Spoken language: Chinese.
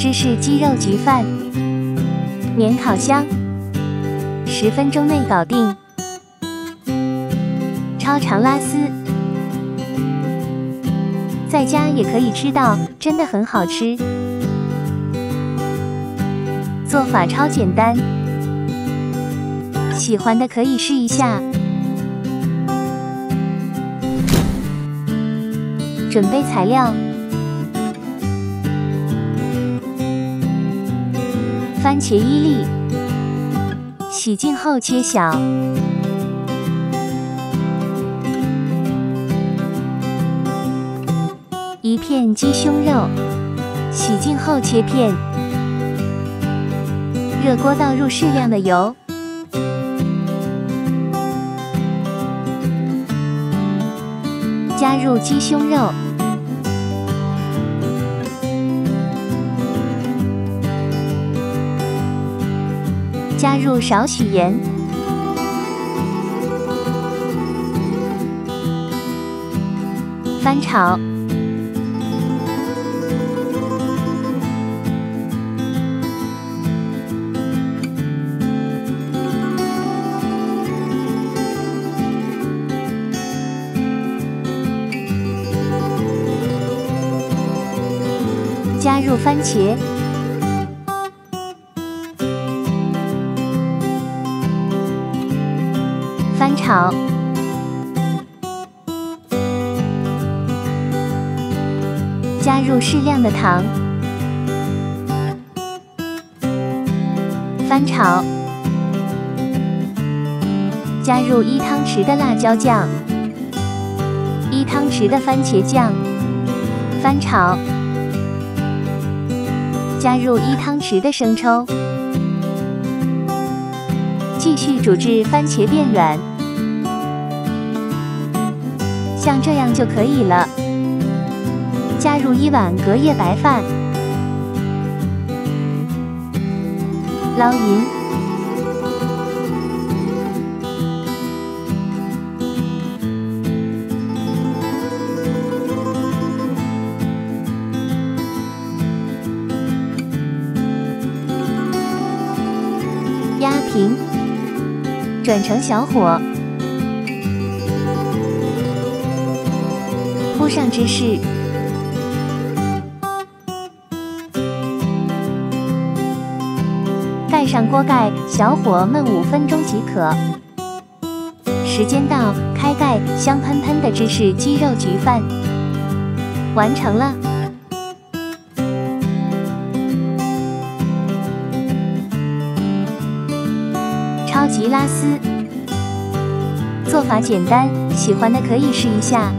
芝士鸡肉焗饭，免烤箱，十分钟内搞定。超长拉丝，在家也可以吃到，真的很好吃。做法超简单，喜欢的可以试一下。准备材料：番茄一粒，洗净后切小；一片鸡胸肉，洗净后切片。热锅倒入适量的油，加入鸡胸肉，加入少许盐，翻炒。加入番茄，翻炒，加入适量的糖，翻炒，加入一汤匙的辣椒酱，一汤匙的番茄酱，翻炒。加入一汤匙的生抽，继续煮至番茄变软，像这样就可以了。加入一碗隔夜白饭，捞匀。压平，转成小火，上芝士，盖上锅盖，小火焖五分钟即可。时间到，开盖，香喷喷的芝士鸡肉焗饭完成了。超级拉丝，做法简单，喜欢的可以试一下。